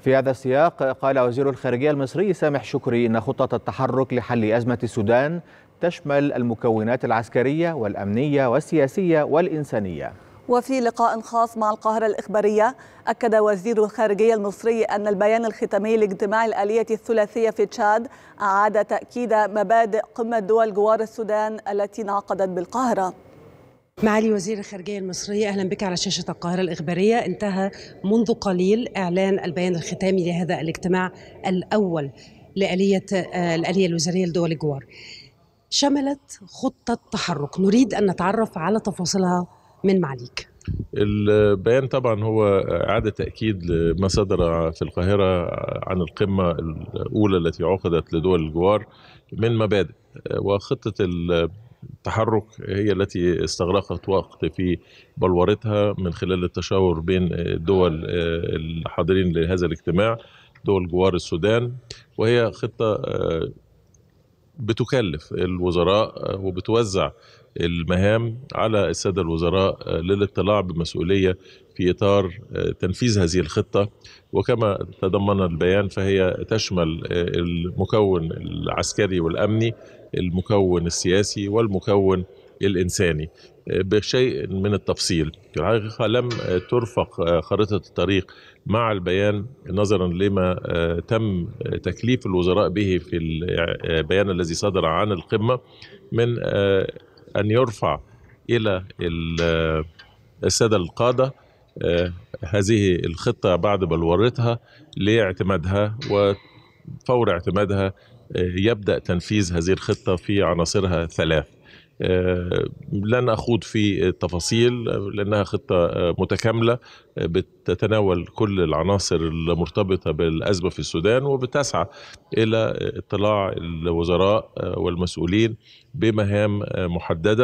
في هذا السياق قال وزير الخارجية المصري سامح شكري إن خطة التحرك لحل أزمة السودان تشمل المكونات العسكرية والأمنية والسياسية والإنسانية. وفي لقاء خاص مع القاهرة الإخبارية أكد وزير الخارجية المصري أن البيان الختامي لاجتماع الآلية الثلاثية في تشاد أعاد تأكيد مبادئ قمة دول جوار السودان التي انعقدت بالقاهرة. معالي وزير الخارجية المصرية أهلا بك على شاشة القاهرة الإخبارية. انتهى منذ قليل إعلان البيان الختامي لهذا الاجتماع الأول لآلية الآلية الوزارية لدول الجوار. شملت خطة تحرك نريد أن نتعرف على تفاصيلها من معاليك. البيان طبعا هو إعادة تأكيد لما صدر في القاهرة عن القمة الأولى التي عقدت لدول الجوار من مبادئ وخطة التحرك هي التي استغرقت وقت في بلورتها من خلال التشاور بين الدول الحاضرين لهذا الاجتماع دول جوار السودان وهي خطة بتكلف الوزراء وبتوزع المهام على السادة الوزراء للاطلاع بمسؤولية في إطار تنفيذ هذه الخطة. وكما تضمن البيان فهي تشمل المكون العسكري والأمني المكون السياسي والمكون الإنساني. بشيء من التفصيل. الحقيقة لم ترفق خارطة الطريق مع البيان نظرا لما تم تكليف الوزراء به في البيان الذي صدر عن القمة من أن يرفع إلى السادة القادة هذه الخطة بعد بلورتها لاعتمادها وفور اعتمادها يبدأ تنفيذ هذه الخطة في عناصرها ثلاث. لن أخوض في التفاصيل لأنها خطة متكاملة بتتناول كل العناصر المرتبطة بالأزمة في السودان وبتسعى إلى اطلاع الوزراء والمسؤولين بمهام محددة.